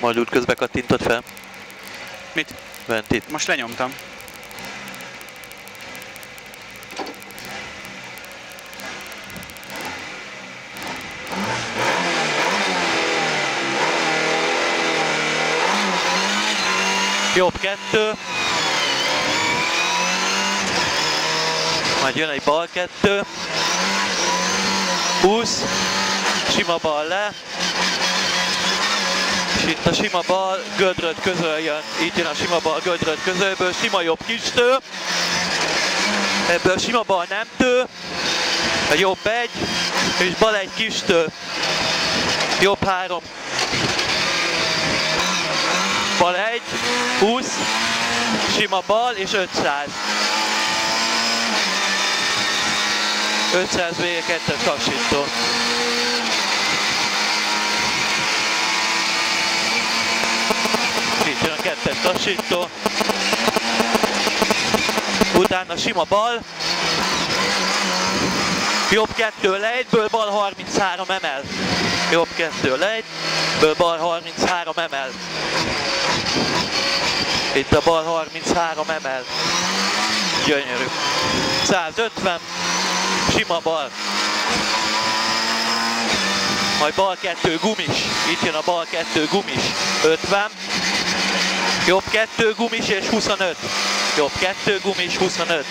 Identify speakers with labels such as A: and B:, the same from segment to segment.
A: Majd út közben kattintod fel.
B: Mit?
A: Ventit.
B: Most lenyomtam.
A: Jobb kettő. Majd jön egy bal kettő. 20. Sima bal le. És itt a sima bal gödröt közöl jön. Itt jön a sima bal gödröt közölből. Sima jobb kistő. Ebből sima bal nem tő. A jobb egy. És bal egy kistő. Jobb három bal 1, 20, sima bal és 500. 500 vége kettes lassító. Jön a kettes lassító. Utána sima bal. Jobb kettő le egyből, bal 33 emel. Jobb kettő le egyből, bal 33 emel. Itt a bal 33 emel. Gyönyörű. 150. Sima bal. Majd bal 2 gumis. Itt jön a bal 2 gumis. 50. Jobb 2 gumis és 25. Jobb 2 gumis, 25.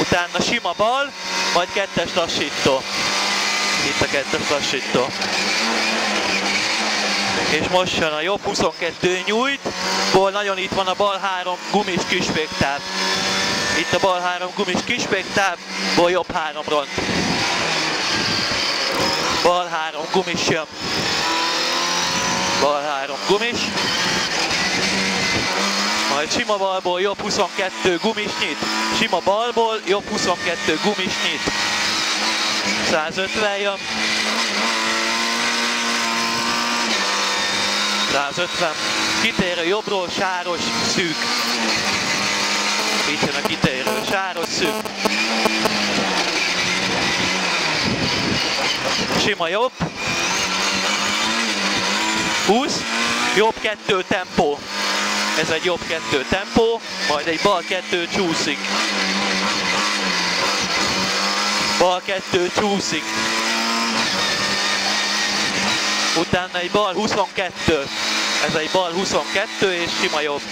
A: Utána sima bal, majd kettes lassító. Itt a kettes lassító. És most jön a jobb 22 nyújt, ból nagyon itt van a bal 3 gumis kispéktáv. Itt a bal 3 gumis kispéktáv, ból jobb 3 ront. Bal 3 gumis jön. Bal 3 gumis. Majd sima balból jobb 22 gumis nyit. Sima balból jobb 22 gumis nyit. 150 jön. 150. Kitérő jobbról sáros szűk. Itt jön a kitérő sáros szűk. Sima jobb. 20. Jobb kettő tempó. Ez egy jobb kettő tempó, majd egy bal kettő csúszik. Bal kettő csúszik. Utána egy bal 22. Ez egy bal 22 és sima jobb.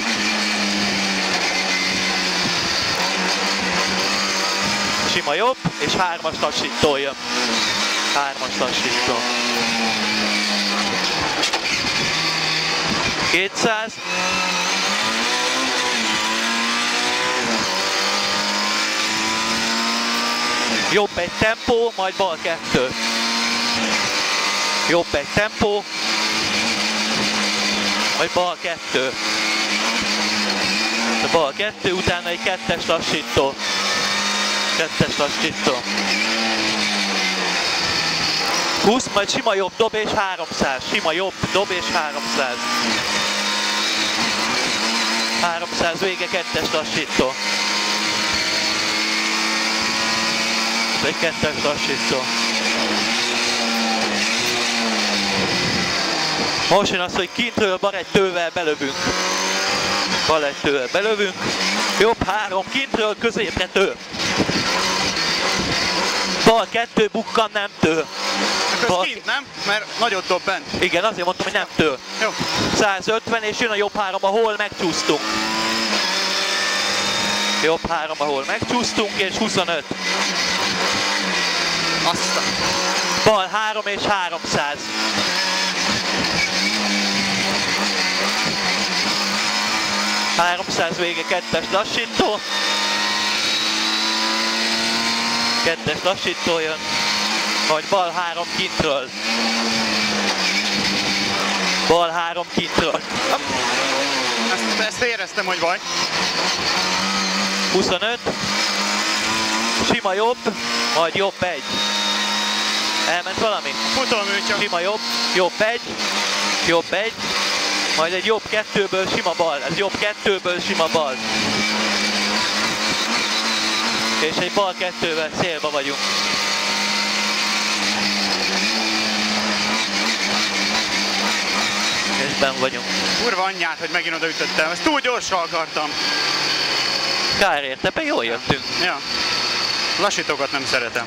A: Sima jobb, és hármas lassító jön. Hármas lassító. 200. Jobb egy tempó, majd bal kettő. Jobb egy tempó, majd bal kettő. Bal kettő, utána egy kettes lassító. Kettes lassító. 20, majd sima jobb dob és 300. Sima jobb dob és 300. 300 vége, kettes lassító. Ez egy kettes lassító. Most jön az, hogy kintről barettővel belövünk. Barettővel belövünk. Jobb három, kintről középre tő. Bal kettő, bukkan nem tő.
B: Akkor
A: Bal-
B: ez kint, nem? Mert nagyot dob bent.
A: Igen, azért mondtam, hogy nem tő.
B: Jó.
A: 150 és jön a jobb három, ahol megcsúsztunk. Jobb három, ahol megcsúsztunk, és 25.
B: Azt.
A: Bal 3 és 300. Háromszáz vége, kettes lassító. Kettes lassító jön. Majd bal három kintről. Bal három kintről.
B: Ezt, ezt éreztem, hogy vagy.
A: 25. Sima jobb, majd jobb egy. Elment valami?
B: Futómű csak.
A: Sima jobb, jobb egy, jobb egy, majd egy jobb kettőből sima bal. Ez jobb kettőből sima bal. És egy bal kettővel célba vagyunk. És ben vagyunk.
B: Kurva anyját, hogy megint odaütöttem. Ezt túl gyorsan akartam.
A: Kár érte, be jól jöttünk.
B: Ja. Lassítókat nem szeretem.